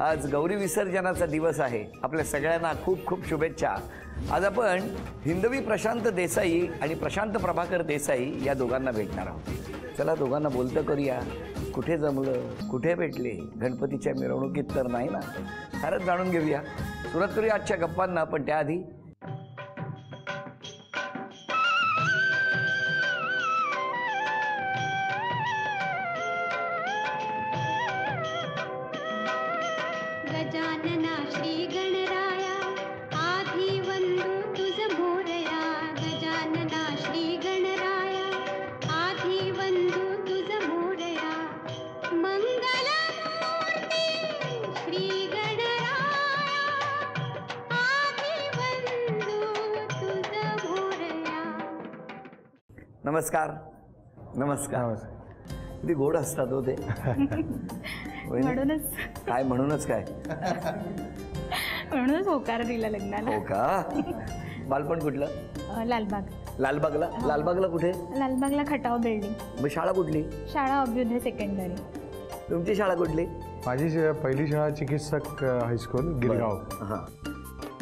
आज गौरी विसर्जनाचा दिवस आहे. आपल्या सगळ्यांना खूप खूप शुभेच्छा. आज आपण हिंदवी प्रशांत देसाई आणि प्रशांत प्रभाकर देसाई या दोघांना भेटणार आहोत. चला दोघांना बोलतं करूया. कुठे जमलं? कुठे भेटले? गणपतीच्या मिरवणुकीत तर नाही ना? खरंच जाणून घेऊया. सुरुवात करूया आजच्या गप्पांना पण त्याआधी नमस्कार. नमस्कार. किती गोड असतात हो ते? म्हणूनच. काय म्हणूनच काय? म्हणूनच होकार दिला लग्नाला. हो का? बालपण कुठलं? अं, लालबाग. लालबागला? लालबागला कुठे? लालबागला खटाव बिल्डिंग मग शाळा कुठली? शाळा अभ्युदय सेकंडरी तुमची शाळा कुठली? माझी श- पहिली शाळा चिकित्सक अ, हायस्कूल गिरगाव. हां.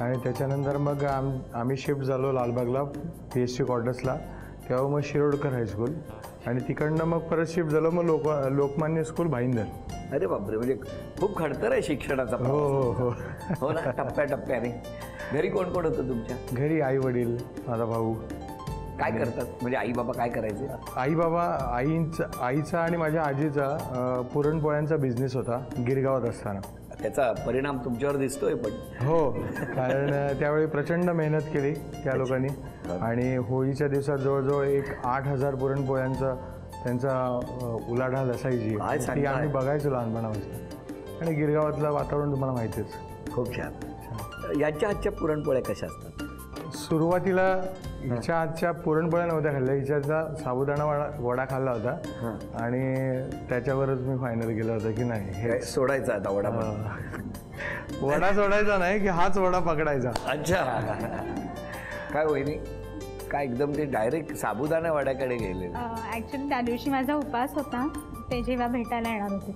आणि त्याच्यानंतर मग आम आम्ही शिफ्ट झालो लालबागला पी एस सी क्वार्टर्सला तेव्हा मग शिरोडकर हायस्कूल आणि तिकडनं मग परत शिफ्ट झालो मग लोक लोकमान्य स्कूल भाईंदर. अरे बापरे म्हणजे खूप खडतर आहे शिक्षणाचा हो. हो हो. हो ना टप्प्याटप्प्याने. घरी कोण कोण होतं तुमच्या? घरी आई वडील माझा भाऊ. काय करतात? म्हणजे आई बाबा काय करायचे? आई बाबा आईंचा आईचा आणि माझ्या आजीचा अ, पुरणपोळ्यांचा बिझनेस होता गिरगावात असताना. त्याचा परिणाम तुमच्यावर दिसतोय पण हो कारण त्यावेळी प्रचंड मेहनत केली त्या लोकांनी. आणि होळीच्या दिवसात जवळजवळ एक आठ हजार पुरणपोळ्यांचा त्यांचा उलाढाल असायची. ती? आम्ही बघायचो लहानपणापासून. आणि गिरगावातलं वातावरण तुम्हाला माहितीच. खूप छान. याच्या हातच्या पुरणपोळ्या कशा असतात? सुरुवातीला हिच्या हातच्या पुरणपोळ्या नव्हत्या खाल्ल्या. हिच्याचा साबुदाणा वडा वडा खाल्ला होता. आणि त्याच्यावरच मी फायनल केलं होतं की नाही हे. सोडायचा आता वडा वडा सोडायचा नाही की हाच वडा पकडायचा. अच्छा. काय वहिनी? काय एकदम ते डायरेक्ट साबुदाणा वड्याकडे गेले ॲक्च्युली त्या दिवशी माझा उपास होता ते जेव्हा भेटायला येणार होते.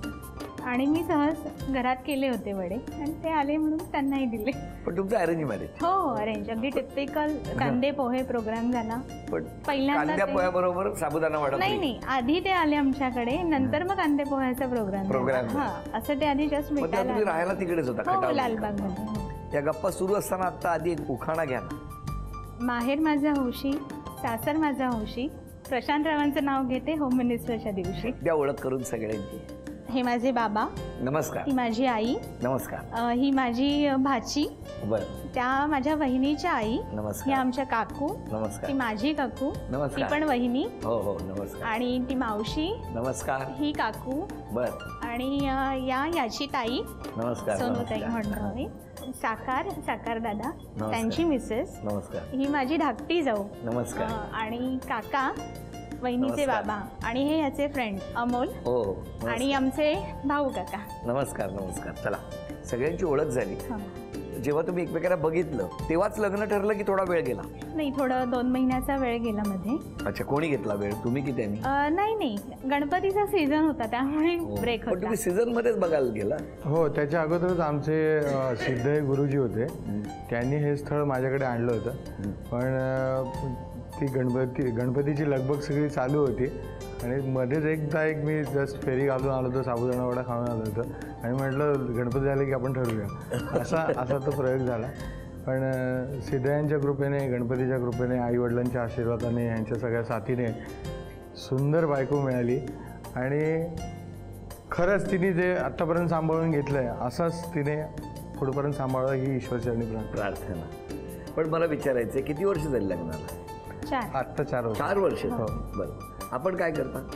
आणि मी सहज घरात केले होते वडे आणि ते आले म्हणून त्यांनाही दिले. पण तुमचं अरेंज मॅरेज हो अरेंज अगदी टिपिकल कांदे पोहे प्रोग्राम झाला. पण पहिल्यांदा कांद्या ते- पोह्याबरोबर साबुदाणा वडा नाही. नाही आधी ते आले आमच्याकडे. नंतर मग कांदे पोह्याचा प्रोग्राम Program हा असं ते आधी जस्ट मग तेव्हा भेटायला तुम्ही. राहायला तिकडेच होता हो खटावला. लालबागमध्ये हो. या गप्पा सुरू असताना आता आधी एक उखाणा घ्या ना. माहेर माझा हौशी सासर माझा हौशी. प्रशांत रावांचं नाव घेते होम मिनिस्टरच्या दिवशी. द्या ओळख करून सगळ्यांची. हे माझे बाबा नमस्कार. ही माझी आई नमस्कार. अ, ही माझी भाची बर. त्या माझ्या वहिनीच्या आई ही नमस्कार आमच्या काकू नमस्कार. ती माझी काकू ती नमस्कार. पण वहिनी हो हो नमस्कार. आणि ती मावशी नमस्कार. ही काकू बर. आणि अ, या याची ताई नमस्कार सोनूताई नमस्कार. म्हणतो साकार साकार दादा त्यांची मिसेस नमस्कार. ही माझी धाकटी जाऊ. नमस्कार. अ, आणि काका वहिनीचे नमस्कार. बाबा आणि हे याचे फ्रेंड अमोल हो हो. नमस्कार. आणि आमचे भाऊ काका. नमस्कार नमस्कार. चला. सगळ्यांची ओळख झाली. हा. जेव्हा तुम्ही एकमेकांना बघितलं तेव्हाच लग्न ठरलं की थोडा वेळ गेला? नाही थोडं दोन महिन्याचा वेळ गेला मध्ये. अच्छा कोणी घेतला वेळ? तुम्ही की त्यांनी? अ, नाही नाही. गणपतीचा सीझन होता त्यामुळे हो. ब्रेक पण होता. तुम्ही सीझन मध्येच बघायला गेला? हो त्याच्या अगोदरच आमचे अ, सिद्धय गुरुजी होते. त्यांनी हे स्थळ माझ्याकडे आणलं होतं. पण अ, ती गणपती गणपतीची लगबग सगळी चालू होती. आणि मध्येच एकदा एक मी जस्ट फेरी घालून आलो होतो साबुदाणा वडा खाऊन आलो होतो. आणि म्हटलं गणपती झाले की आपण ठरवूया. असा असा तो प्रयोग झाला. पण सिद्धायांच्या सिद्धयांच्या कृपेने गणपतीच्या कृपेने आईवडिलांच्या आशीर्वादाने यांच्या सगळ्या साथीने सुंदर बायको मिळाली. आणि खरंच तिने जे आत्तापर्यंत सांभाळून घेतलं आहे असंच तिने पुढपर्यंत सांभाळलं ही ईश्वरचरणी प्रार्थना. प्रार्थना. पण मला विचारायचं आहे किती वर्ष झाली लग्नाला? चार. आत्ता चार वर्ष. चार वर्ष? हो. बरं. आपण काय करता?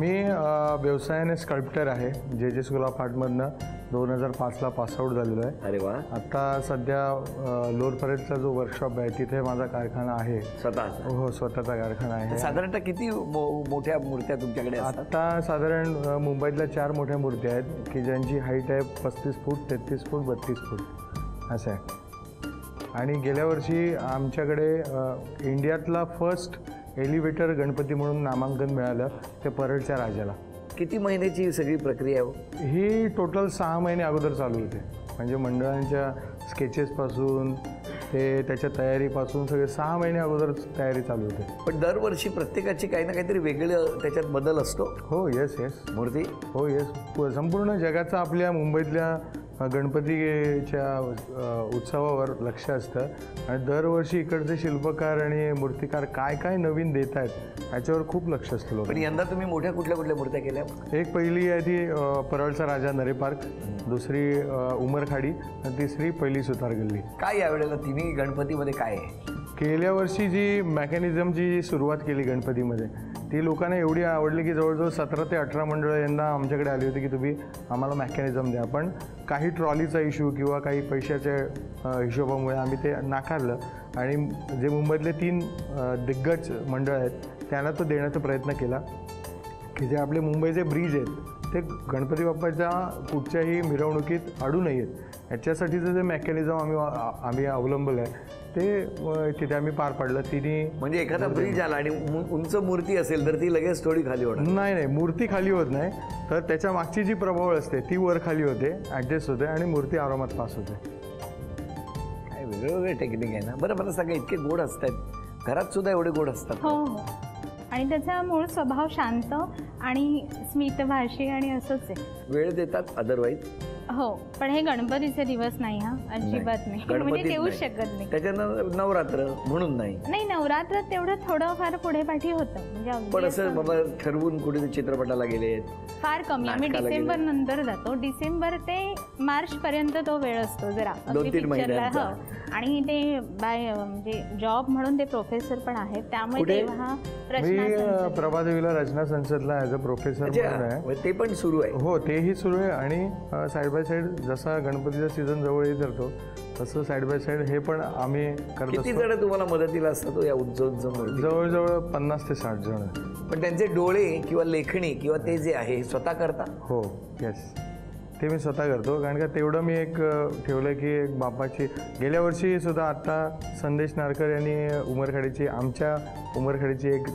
मी अ, व्यवसायाने स्कल्प्टर आहे. जे जे स्कूल ऑफ आर्टमधनं दोन हजार पाचला पासआउट झालेलो आहे. अरे वा. आत्ता सध्या अ, लोअरपर्यंतचा जो वर्कशॉप आहे तिथे माझा कारखाना आहे. स्वतः हो स्वतःचा कारखाना आहे. साधारणतः किती मो- मोठ्या मूर्त्या तुमच्याकडे असतात? आत्ता साधारण अ, मुंबईतल्या चार मोठ्या मूर्ती आहेत की ज्यांची हाईट आहे पस्तीस फूट तेहतीस फूट बत्तीस फूट. असं आहे. आणि गेल्या वर्षी आमच्याकडे इंडियातला फर्स्ट एलिव्हेटर गणपती म्हणून नामांकन मिळालं ते परळच्या राजाला. किती महिन्याची सगळी प्रक्रिया आहे हो? ही टोटल सहा महिने अगोदर चालू होते. म्हणजे मंडळांच्या स्केचेसपासून ते त्याच्या तयारीपासून सगळे सहा महिने अगोदर तयारी चालू होते. पण दरवर्षी प्रत्येकाची काही ना काहीतरी वेगळं त्याच्यात बदल असतो? हो येस येस मूर्ती? हो येस संपूर्ण जगाचा आपल्या मुंबईतल्या गणपतीच्या उत्सवावर लक्ष असतं. आणि दरवर्षी इकडचे शिल्पकार आणि मूर्तिकार काय काय नवीन देत आहेत ह्याच्यावर खूप लक्ष असतं लोक पण यंदा तुम्ही मोठ्या कुठल्या कुठल्या मूर्त्या केल्या? एक पहिली आहे ती परळचा राजा नरे पार्क. दुसरी उमरखाडी. आणि तिसरी पहिली सुतार गल्ली. काय यावेळेला तिन्ही गणपतीमध्ये काय आहे? गेल्या वर्षी जी मेकॅनिझमची जी सुरुवात केली गणपतीमध्ये ती लोकांना एवढी आवडली की जवळजवळ सतरा ते अठरा मंडळं यंदा आमच्याकडे आली होती की तुम्ही आम्हाला मेकॅनिझम द्या. पण काही ट्रॉलीचा इश्यू किंवा काही पैशाच्या हिशोबामुळे आम्ही ते नाकारलं. आणि जे मुंबईतले तीन दिग्गज मंडळ आहेत त्यांना तो देण्याचा प्रयत्न केला. की जे आपले मुंबईचे ब्रिज आहेत ते गणपती बाप्पाच्या कुठच्याही मिरवणुकीत अडू नयेत. याच्यासाठीचं जे मेकॅनिझम आम्ही आम्ही अवलंबलं आहे ते तिथे आम्ही पार पाडलं. तिने म्हणजे एखादा ब्रिज आला आणि उंच मूर्ती असेल तर ती लगेच थोडी खाली होणार. नाही नाही. मूर्ती खाली होत नाही. तर त्याच्या मागची जी प्रभावळ असते ती वर खाली होते ॲडजस्ट होते आणि मूर्ती आरामात पास होते. काय वेगळे वेगळे टेक्निक आहे ना? बरं मला सांगा इतके गोड असतात. घरात सुद्धा एवढे गोड असतात. हो हो. आणि त्याचा मूळ स्वभाव शांत आणि स्मितभाषी आणि असंच आहे. वेळ देतात अदरवाईज हो पण हे गणपतीचे दिवस नाही हा अजिबात नाही. म्हणजे देऊच शकत नाही. त्याच्यानं नवरात्र म्हणून नाही. नाही नवरात्रात तेवढं थोडंफार पुढे पाठी होतं. म्हणजे अगदी पण असं असं बाबा ठरवून कुठे चित्रपटाला गेले फार कमी. आम्ही नाटकाला डिसेंबर नंतर जातो. डिसेंबर ते मार्च पर्यंत तो वेळ असतो जरा. दोन अगदी तीन picture ला, महिन्यांचा. हो. आणि ते बाय म्हणजे जॉब म्हणून ते प्रोफेसर पण आहेत. त्यामुळे कुठे? तेव्हा मी रचना अ, संचलन- प्रभादेवीला रचना संसदला ॲज अ प्रोफेसर म्हणून आहे. अच्छा ते पण सुरू आहे. हो तेही सुरू आहे. आणि साईड बाय साईड जसा गणपतीचा सीझन जवळ येत जातो तसं साईड बाय साईड हे पण आम्ही करत किती जण तुम्हाला मदतीला असतात हो या मूर्ती जवळजवळ पन्नास ते साठ जण. पण त्यांचे डोळे किंवा लेखणी किंवा ते जे आहे स्वतः करता? हो येस ते मी स्वतः करतो कारण का तेवढं मी एक ठेवलं की एक बापाची गेल्या वर्षी सुद्धा आत्ता संदेश नारकर यांनी उमरखेडीची आमच्या उमरखेडीची एक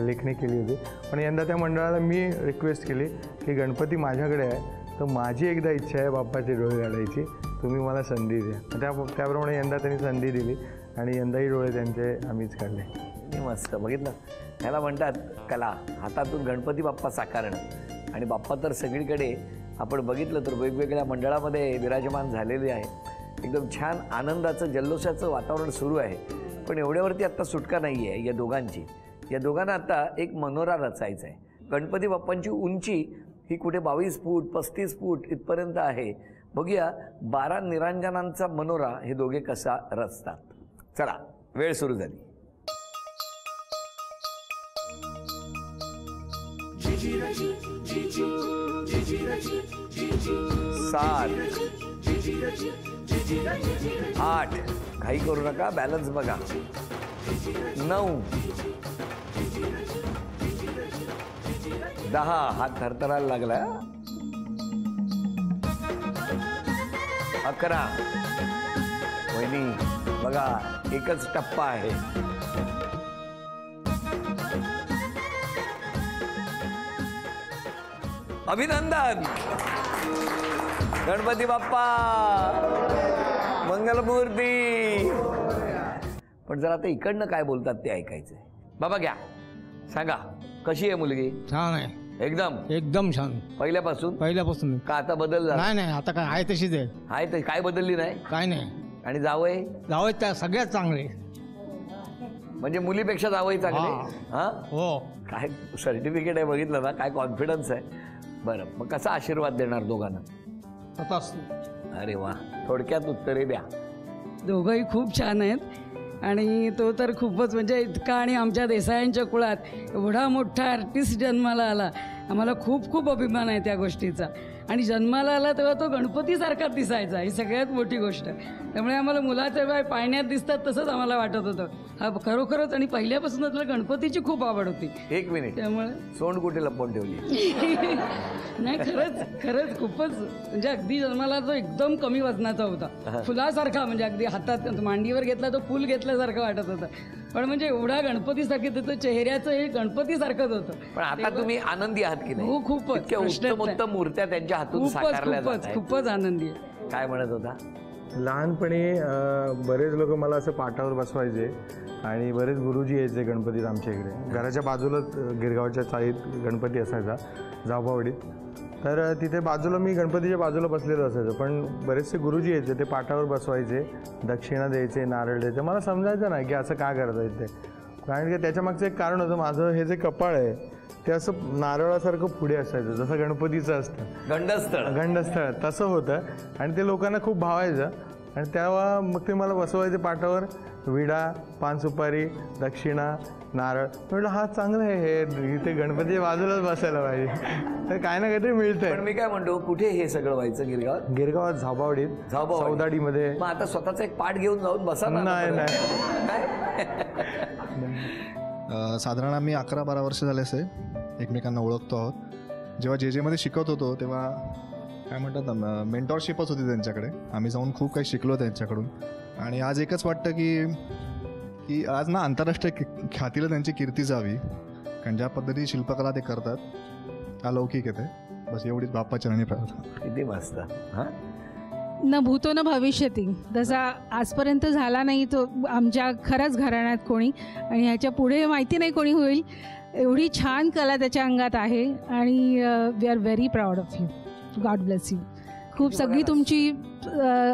लेखणी केली होती. पण यंदा त्या मंडळाला मी रिक्वेस्ट केली की गणपती माझ्याकडे आहे तर माझी एकदा इच्छा आहे बाप्पाचे डोळे घालायची तुम्ही मला संधी द्या. त्या त्याप्रमाणे यंदा त्यांनी संधी दिली आणि यंदाही डोळे त्यांचे आम्हीच काढले. मस्त. बघितलं? ह्याला म्हणतात कला हातातून गणपती बाप्पा साकारणं. आणि बाप्पा तर सगळीकडे. आपण बघितलं तर वेगवेगळ्या मंडळामध्ये विराजमान झालेले आहे. एकदम छान आनंदाचं जल्लोषाचं वातावरण सुरू आहे. पण एवढ्यावरती आत्ता सुटका नाही आहे या दोघांची. या दोघांना आता एक मनोरा रचायचा आहे गणपती बाप्पांची उंची ही कुठे बावीस फूट पस्तीस फूट इथपर्यंत आहे. बघूया बारा निरांजनांचा मनोरा हे दोघे कसा रचतात. चला वेळ सुरू झाली. सात आठ. घाई करू नका बॅलन्स बघा. नऊ दहा हात थरथरायला लागला. अकरा. वहिनी बघा एकच टप्पा आहे. अभिनंदन. गणपती बाप्पा. मंगलमूर्ती. पण जरा आता इकडनं काय बोलतात ते ऐकायचंय. बाबा घ्या. सांगा. कशी आहे मुलगी? छान आहे. एकदम? एकदम छान. पहिल्यापासून? पहिल्यापासून. का आता बदल झाला? नाही नाही आता काय आहे तशीच आहे. आहे तर काय बदलली नाही? काय नाही. आणि जावय जावं त्या सगळ्यात चांगले. म्हणजे मुलीपेक्षा जावई चांगले? हा. हो? काय सर्टिफिकेट आहे बघितलं ना? काय कॉन्फिडन्स आहे? बरं मग कसा आशीर्वाद देणार दोघांना? अरे वा. थोडक्यात उत्तरे द्या. दोघंही खूप छान आहेत. आणि तो तर खूपच म्हणजे इतका आणि आमच्या देसायांच्या कुळात एवढा मोठा आर्टिस्ट जन्माला आला. आम्हाला खूप खूप अभिमान आहे त्या गोष्टीचा. आणि जन्माला आला तेव्हा तो गणपतीसारखा दिसायचा. ही सगळ्यात मोठी गोष्ट. त्यामुळे आम्हाला मुलाच्या बाय पाळण्यात दिसतात तसंच आम्हाला वाटत होतं. हा खरोखरच आणि पहिल्यापासूनच त्याला गणपतीची खूप आवड होती. एक मिनिट त्यामुळे सोंड कुठे लपवून ठेवली? नाही खरंच खरंच खूपच म्हणजे अगदी जन्माला तो एकदम कमी वजनाचा होता. फुलासारखा म्हणजे अगदी हातात मांडीवर घेतला तो फुल घेतल्यासारखं वाटत होतं. पण म्हणजे एवढा गणपतीसारखे त्याचं चेहऱ्याचं हे गणपतीसारखंच होतं पण आता तुम्ही आनंदी आहात की नाही हो, खूपच. इतक्या प्रश्नच उत्तम नाही. मूर्त्या त्यांच्या हातून खूपच साकारल्या खूपच जात आहेत. खूपच आनंदी आहे काय म्हणत होता लहानपणी अं, बरेच लोक मला असं पाठावर बसवायचे आणि बरेच गुरुजी यायचे गणपतीत आमच्या इकडे घराच्या बाजूलाच अं, गिरगावच्या चाळीत गणपती असायचा जाऊबावडीत तर तिथे बाजूला मी गणपतीच्या बाजूला बसलेलो असायचो. पण बरेचसे गुरुजी यायचे ते पाठावर बसवायचे दक्षिणा द्यायचे नारळ द्यायचे. मला समजायचं नाही की असं का करतायत ते. कारण की त्याच्या मागचं एक कारण होतं माझं हे जे कपाळ आहे ते असं नारळासारखं पुढे असायचं जसं गणपतीचं असतं. गंडस्थळ. गंडस्थळ तसं होतं. आणि ते लोकांना खूप भावायचं. आणि तेव्हा मग ते मला बसवायचे पाठावर विडा पान सुपारी दक्षिणा नारळ. म्हटलं हा चांगलं आहे हे. इथे गणपतीच्या बाजूलाच बसायला पाहिजे. तर काय ना काहीतरी पण मिळतंय मी काय म्हणतो कुठे हे सगळं व्हायचं गिरगावात? गिरगावात झाबावडीत झाबावाडी. सौदाडीमध्ये. मग आता स्वतःचा एक पाठ घेऊन जाऊन बसा ना नाही, अ, साधारण आम्ही अकरा बारा वर्ष झाले असे. एकमेकांना ओळखतो आहोत. जेव्हा जे जेमध्ये शिकत होतो तेव्हा काय म्हणतात ना मेंटॉरशिपच होती त्यांच्याकडे. आम्ही जाऊन खूप काही शिकलो त्यांच्याकडून. आणि आज एकच वाटतं की की आज ना आंतरराष्ट्रीय ख्यातीला त्यांची कीर्ती जावी. कारण ज्या पद्धती शिल्पकला ते करतात अलौकिक येते बस एवढीच बाप्पा चरणी प्रार्थना. किती मस्त. हा? न भूतो न भविष्यती. तसा आजपर्यंत झाला नाही तो आमच्या खरंच घराण्यात कोणी. आणि ह्याच्या पुढे माहिती नाही कोणी होईल. एवढी छान कला त्याच्या अंगात आहे. आणि we are very proud of you God bless you खूप सगळी तुमची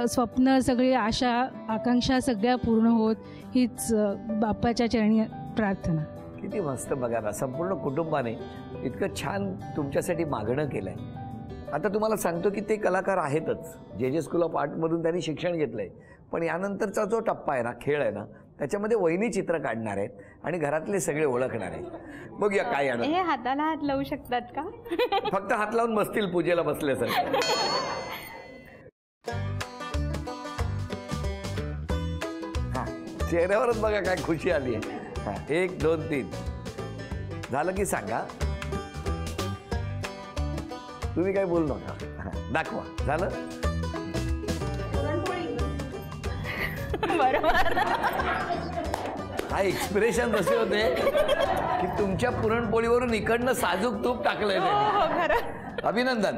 स्वप्न सगळी आशा आकांक्षा सगळ्या पूर्ण होत हीच बाप्पाच्या चरणी प्रार्थना. किती मस्त बघा ना संपूर्ण कुटुंबाने इतकं छान तुमच्यासाठी मागणं केलंय. आता तुम्हाला सांगतो की ते कलाकार आहेतच. जे जे स्कूल ऑफ आर्टमधून त्यांनी शिक्षण घेतलंय. पण यानंतरचा जो टप्पा आहे ना खेळ आहे ना त्याच्यामध्ये वहिनी चित्र काढणार आहेत आणि घरातले सगळे ओळखणार आहेत. बघूया काय येणार हे हाताला हात लावू शकतात का? फक्त हात लावून बसतील पूजेला बसल्यासारखं. हा चेहऱ्यावरच बघा काय खुशी आली आहे. हा एक दोन तीन. झालं की सांगा. तुम्ही काय बोलू नका. हा, दाखवा. झालं? हा एक्सप्रेशन असे होते की तुमच्या पुरणपोळीवरून इकडनं साजूक तूप टाकलंय त्यांनी. अभिनंदन.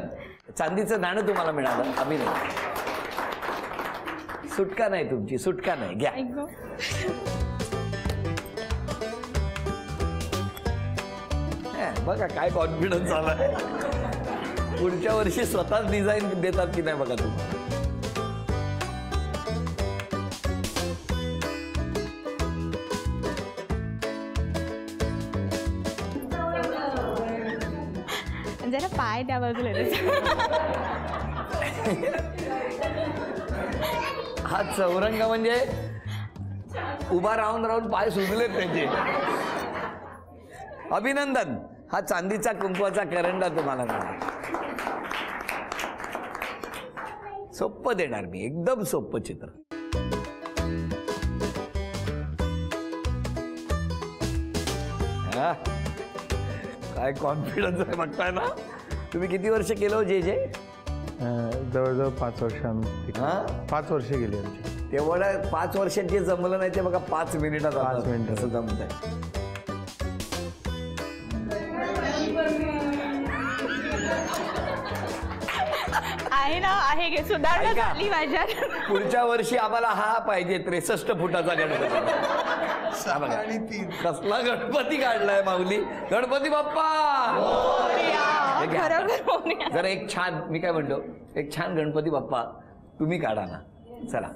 चांदीचं नाणं तुम्हाला मिळालं. अभिनंदन. सुटका नाही तुमची सुटका नाही. घ्या. हा, बघा काय कॉन्फिडन्स आलाय. पुढच्या वर्षी स्वतःच डिझाईन देतात की नाही बघा तुम्ही? जरा त्या बाजूला हा चौरंग म्हणजे उभा राहून राहून पाय सुजलेत त्याचे. अभिनंदन. हा चांदीचा कुंकवाचा करंडा तुम्हाला मिळाला. सोप्पं देणार मी एकदम सोप्प चित्र. काय कॉन्फिडन्स आहे म्हणताय ना? तुम्ही किती वर्ष केलं हो जे जे? अं, जवळजवळ पाच वर्ष हा? पाच वर्ष गेली आमची. तेवढं पाच वर्षात जे जमलं नाही ते बघा पाच मिनिटात पाच. कसं जमत आहे आहे ना आहे गे सुधारणा ऐका. झाली माझ्यात पुढच्या वर्षी आम्हाला हा पाहिजे त्रेसष्ट फुटाचा गणपती. हा बघा. कसला गणपती काढलाय माऊली. गणपती बाप्पा! घ्या. जरा एक छान मी काय म्हणतो एक छान गणपती बाप्पा तुम्ही काढा ना. चला.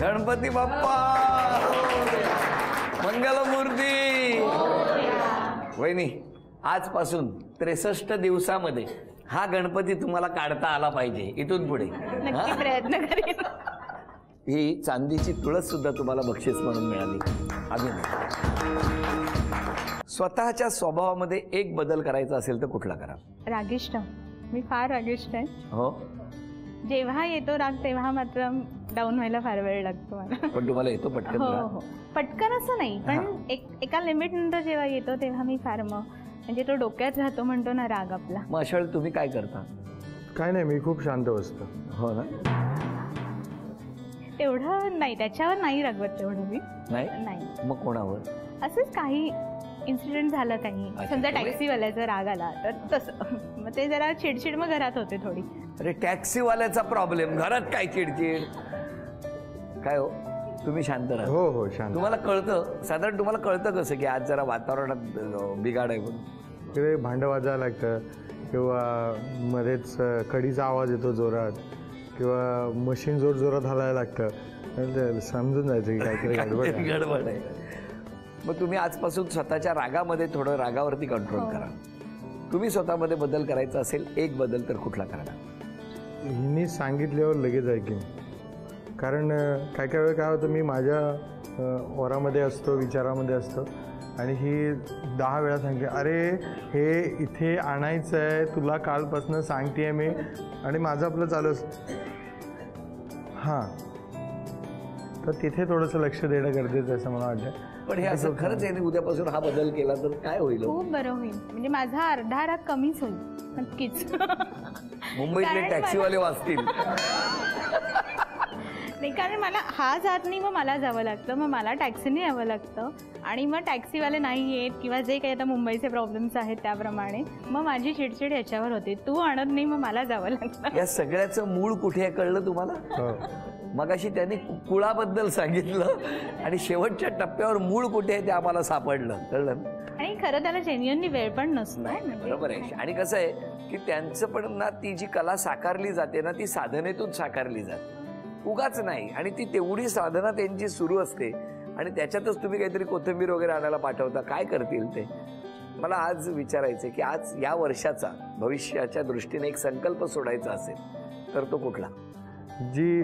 गणपती बाप्पा! मंगलमूर्ती! वहिनी आजपासून त्रेसष्ट दिवसामध्ये हा गणपती तुम्हाला काढता आला पाहिजे इथून पुढे. हा? प्रयत्न करेन. ही चांदीची तुळस सुद्धा तुम्हाला बक्षीस म्हणून मिळाली. अभिनंदन. स्वतःच्या स्वभावामध्ये एक बदल करायचा असेल तर कुठला करा? रागिष्ट. मी फार रागिष्ट आहे. हो? जेव्हा येतो राग तेव्हा मात्र डाऊन व्हायला फार वेळ लागतो मला. पण तुम्हाला येतो पटकन हो? हो. पटकन असं नाही पण एक एका लिमिट नंतर जेव्हा येतो तेव्हा मी फार मग म्हणजे तो डोक्यात राहतो म्हणतो ना राग आपला. मग अशा वेळी तुम्ही काय करता? काय नाही मी खूप शांत बसतो. हो ना? तेवढं नाही त्याच्यावर नाही रागवत तेवढं मी. नाही? नाही. मग कोणावर? असंच काही इन्सिडेंट झालं काही. अच्छा, समजा तुम्ही- टॅक्सीवाल्याचा राग आला तर तसं. मग ते जरा चिडचिड मग घरात होते थोडी. अरे टॅक्सीवाल्याचा प्रॉब्लेम घरात काय चिडचिड? काय हो? तुम्ही शांत राहा. हो हो शांत. तुम्हाला कळतं साधारण तुम्हाला कळतं कसं की आज जरा वातावरणात बिघाड आहे म्हणून? तिकडे भांडं वाजायला लागतं किंवा मध्येच कडीचा आवाज येतो जोरात किंवा मशीन जोर जोरात हलायला लागतं. ते समजून जायचं की काहीतरी गडबड. गडबड आहे. मग तुम्ही आजपासून स्वतःच्या रागामध्ये थोडं रागावरती कंट्रोल हो. करा. तुम्ही स्वतःमध्ये बदल करायचा असेल एक बदल तर कुठला करणार हिने सांगितल्यावर लगेच ऐकेन. कारण काय काय वेळ काय होतं मी माझ्या अ, ओरामध्ये असतो विचारामध्ये असतो. आणि ही दहा वेळा सांगते अरे हे इथे आणायचं आहे तुला कालपासून सांगते मी. आणि माझं आपलं चालू असतं. हां. तर तिथे थोडंसं लक्ष देणं गरजेचं आहे असं मला वाटतं. पण हे असं खरंच आहे उद्यापासून हा बदल केला तर काय होईल? खूप बरं होईल. म्हणजे माझा अर्धा राग कमीच होईल. नक्कीच. मुंबईतले टॅक्सीवाले वाचतील. नाही कारण मला हा जात नाही मग मला जावं लागतं मग मला टॅक्सीने यावं लागतं आणि मग टॅक्सीवाले नाही येत किंवा जे काही आता मुंबईचे प्रॉब्लेम्स आहेत त्याप्रमाणे मग माझी चिडचिड याच्यावर होते. तू आणत नाही मग मला जावं लागतं. या सगळ्याचं मूळ कुठे आहे कळलं तुम्हाला? हो. मगाशी त्यांनी कु- कुळाबद्दल सांगितलं आणि शेवटच्या टप्प्यावर मूळ कुठे आहे ते आम्हाला सापडलं. कळलं ना? आणि खरं त्याला जेन्युअनली वेळ पण नसतो. बरोबर आहे. आणि कसं आहे की त्यांचं पण ना ती जी कला साकारली जाते ना ती साधनेतून साकारली जाते. उगाच नाही. आणि ती तेवढी साधना त्यांची सुरू असते. आणि त्याच्यातच तुम्ही काहीतरी कोथिंबीर वगैरे आणायला पाठवता. काय करतील ते? मला आज विचारायचं की आज या वर्षाचा भविष्याच्या दृष्टीने एक संकल्प सोडायचा असेल तर तो कुठला? जी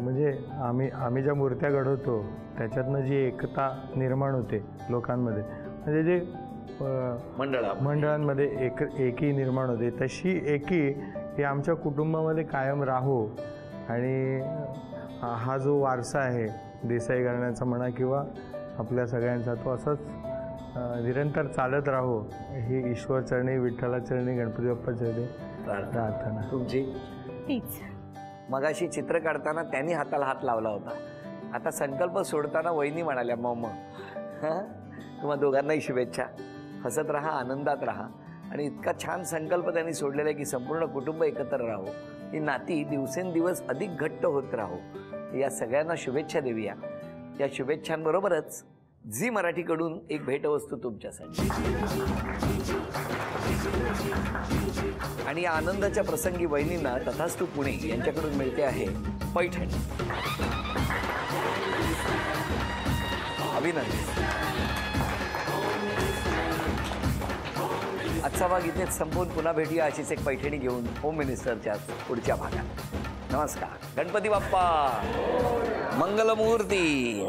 म्हणजे आम्ही आम्ही ज्या मूर्त्या घडवतो त्याच्यातनं जी एकता निर्माण होते लोकांमध्ये म्हणजे जे मंडळा मंडळांमध्ये एक एकी निर्माण होते तशी एकी ही आमच्या कुटुंबामध्ये कायम राहो आणि हा हा जो वारसा आहे देसाई घराण्याचा म्हणा किंवा आपल्या सगळ्यांचा तो असंच निरंतर चालत राहो. ही ईश्वर चरणी विठ्ठला चरणी गणपती बाप्पा चरणी प्रार्थना. तुमची? तीच. मगाशी चित्र काढताना त्यांनी हाताला हात लावला होता. आता संकल्प सोडताना वहिनी म्हणाल्या मम तुम्हा दोघांनाही शुभेच्छा. हसत राहा आनंदात राहा. आणि इतका छान संकल्प त्यांनी सोडलेला आहे की संपूर्ण कुटुंब एकत्र राहो. ही नाती दिवसेंदिवस अधिक घट्ट होत राहो. या सगळ्यांना शुभेच्छा देऊया. या शुभेच्छांबरोबरच झी मराठीकडून एक भेटवस्तू तुमच्यासाठी. आणि या आनंदाच्या प्रसंगी वहिनींना तथास्तू पुणे यांच्याकडून मिळते आहे पैठण. अभिनंदन. आजचा भाग इथेच संपवून पुन्हा भेटूया अशीच एक पैठणी घेऊन होम मिनिस्टरच्या पुढच्या भागात. नमस्कार. गणपती बाप्पा. मंगलमूर्ती.